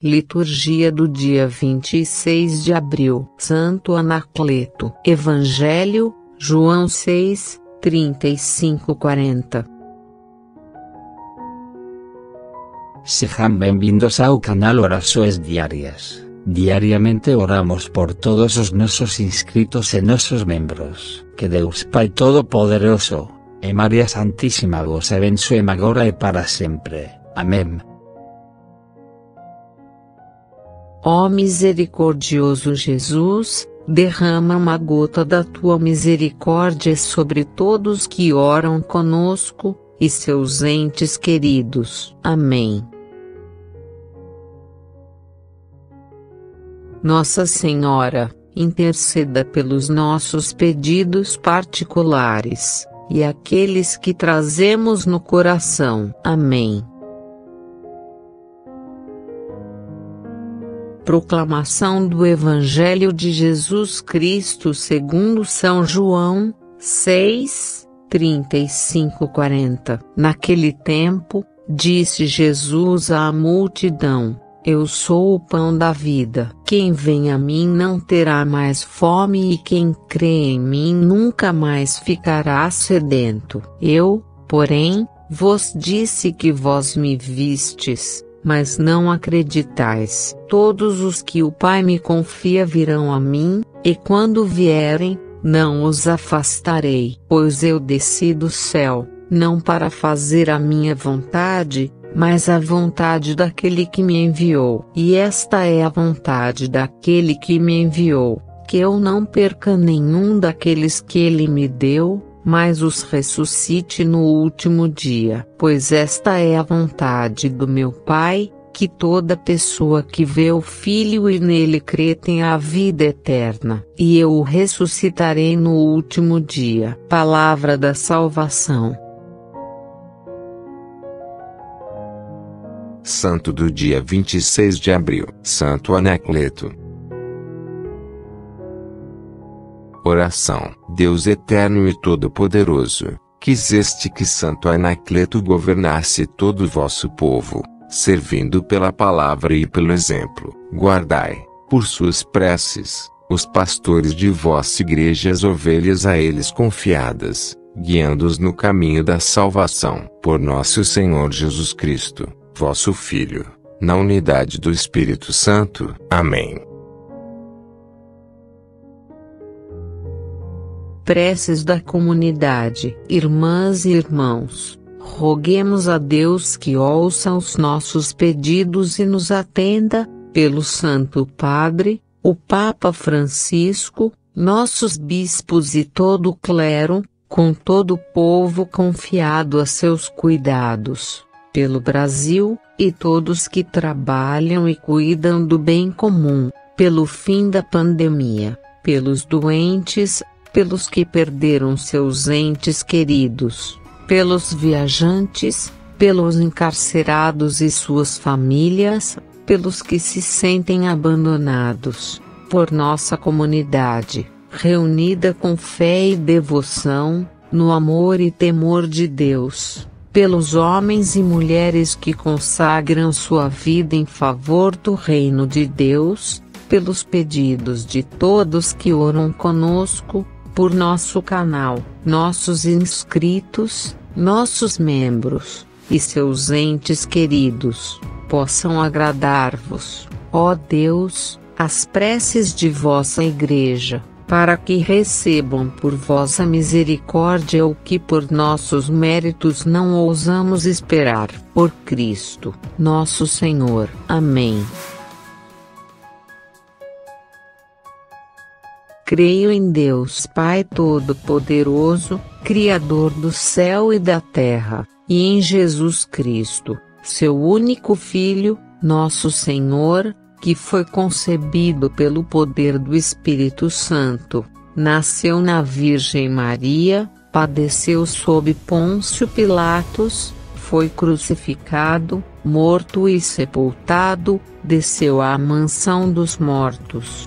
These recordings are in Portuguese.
Liturgia do dia 26 de abril. Santo Anacleto. Evangelho, João 6, 35 40. Sejam bem-vindos ao canal Orações Diárias. Diariamente oramos por todos os nossos inscritos e nossos membros. Que Deus Pai Todo-Poderoso, e Maria Santíssima vos abençoe agora e para sempre. Amém. Ó misericordioso Jesus, derrama uma gota da tua misericórdia sobre todos que oram conosco, e seus entes queridos. Amém. Nossa Senhora, interceda pelos nossos pedidos particulares, e aqueles que trazemos no coração. Amém. Proclamação do Evangelho de Jesus Cristo segundo São João, 6, 35 40 Naquele tempo, disse Jesus à multidão, Eu sou o pão da vida. Quem vem a mim não terá mais fome e quem crê em mim nunca mais ficará sedento. Eu, porém, vos disse que vós me vistes mas não acreditais. Todos os que o Pai me confia virão a mim, e quando vierem, não os afastarei. Pois eu desci do céu, não para fazer a minha vontade, mas a vontade daquele que me enviou. E esta é a vontade daquele que me enviou, que eu não perca nenhum daqueles que ele me deu, mas os ressuscite no último dia. Pois esta é a vontade do meu Pai, que toda pessoa que vê o Filho e nele crê tenha a vida eterna, e eu o ressuscitarei no último dia. Palavra da salvação. Santo do dia 26 de abril, Santo Anacleto. Oração. Deus eterno e todo-poderoso, quiseste que Santo Anacleto governasse todo o vosso povo, servindo pela palavra e pelo exemplo. Guardai, por suas preces, os pastores de vossa igreja as ovelhas a eles confiadas, guiando-os no caminho da salvação. Por nosso Senhor Jesus Cristo, vosso Filho, na unidade do Espírito Santo. Amém. Preces da comunidade. Irmãs e irmãos, roguemos a Deus que ouça os nossos pedidos e nos atenda, pelo Santo Padre, o Papa Francisco, nossos bispos e todo o clero, com todo o povo confiado a seus cuidados, pelo Brasil, e todos que trabalham e cuidam do bem comum, pelo fim da pandemia, pelos doentes, pelos que perderam seus entes queridos, pelos viajantes, pelos encarcerados e suas famílias, pelos que se sentem abandonados, por nossa comunidade, reunida com fé e devoção, no amor e temor de Deus, pelos homens e mulheres que consagram sua vida em favor do reino de Deus, pelos pedidos de todos que oram conosco, por nosso canal, nossos inscritos, nossos membros e seus entes queridos, possam agradar-vos, ó Deus, as preces de vossa Igreja, para que recebam por vossa misericórdia o que por nossos méritos não ousamos esperar, por Cristo, nosso Senhor. Amém. Creio em Deus Pai Todo-Poderoso, Criador do céu e da terra, e em Jesus Cristo, seu único Filho, nosso Senhor, que foi concebido pelo poder do Espírito Santo, nasceu na Virgem Maria, padeceu sob Pôncio Pilatos, foi crucificado, morto e sepultado, desceu à mansão dos mortos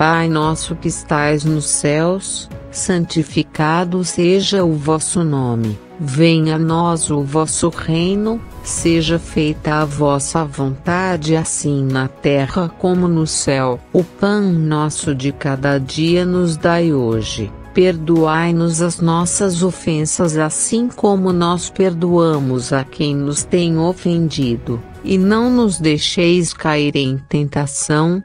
Pai nosso que estais nos céus, santificado seja o vosso nome. Venha a nós o vosso reino, seja feita a vossa vontade assim na terra como no céu. O pão nosso de cada dia nos dai hoje. Perdoai-nos as nossas ofensas assim como nós perdoamos a quem nos tem ofendido, e não nos deixeis cair em tentação,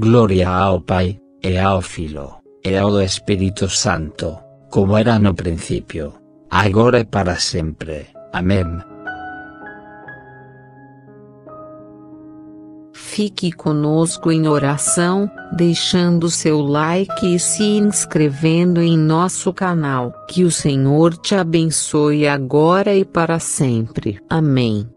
Gloria ao Pai, e ao Filho, e ao Espírito Santo, como era no princípio, agora e para sempre. Amém. Fique conosco em oração, deixando seu like e se inscrevendo em nosso canal. Que o Senhor te abençoe agora e para sempre. Amém.